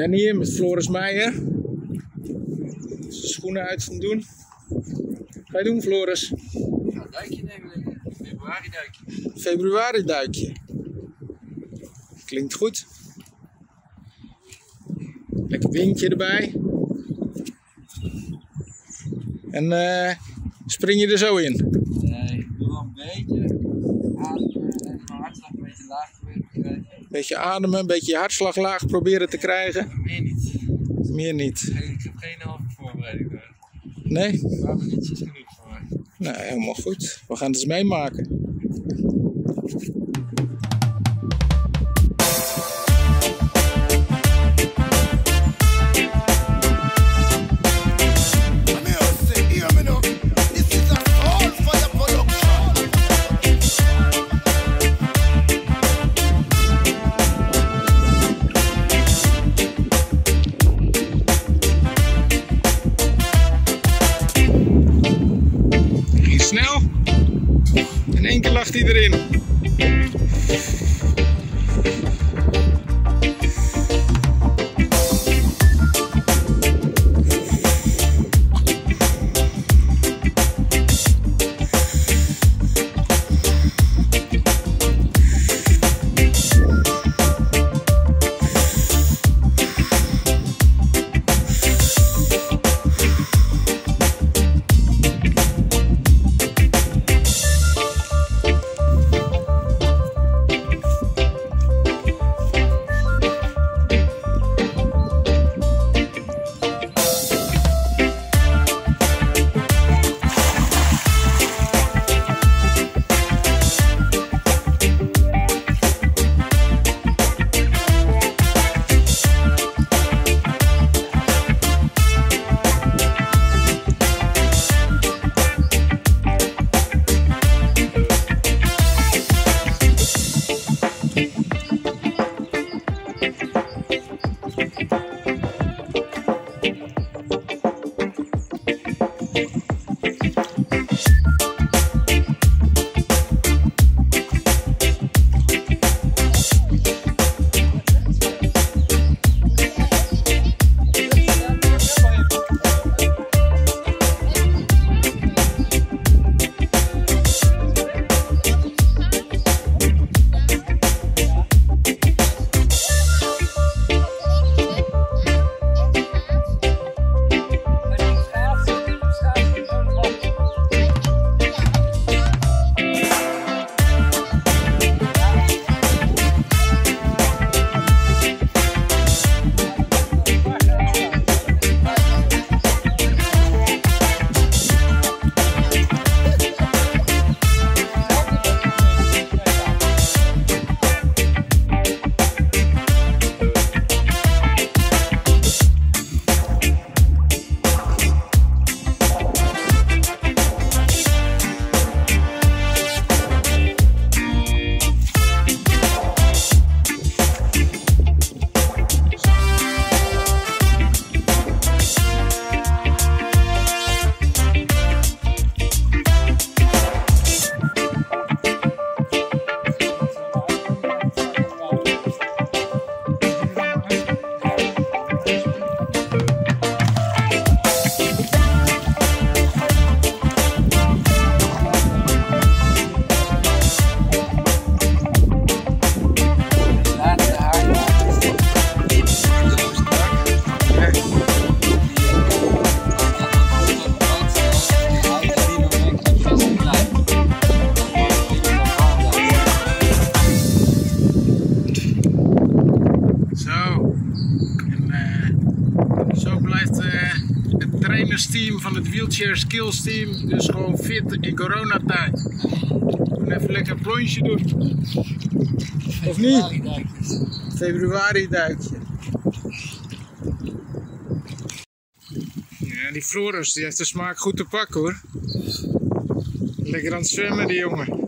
ben hier met Floris Meijer. Zijn schoenen uit doen. Ga je doen, Floris? Ja, duikje nemen denk ik. Februari duikje. Februari duikje. Klinkt goed. Lekker windje erbij. En eh, spring je er zo in? Nee, ik doe wel een beetje ademen en mijn hartslag een beetje laag proberen te krijgen. Beetje ademen, een beetje je hartslag laag proberen te krijgen. Meer niet. Meer niet. Ik heb geen halve voorbereiding nodig. Nee? Een paar minuutjes is genoeg voor mij. Nou, helemaal goed. We gaan het eens meemaken. Severino. Trainersteam van het Wheelchair Skills Team dus gewoon fit in coronatijd. Doen even lekker een plonsje doen. Of niet? Februari duikje. Ja, die Floris die heeft de smaak goed te pakken hoor. Lekker aan het zwemmen die jongen.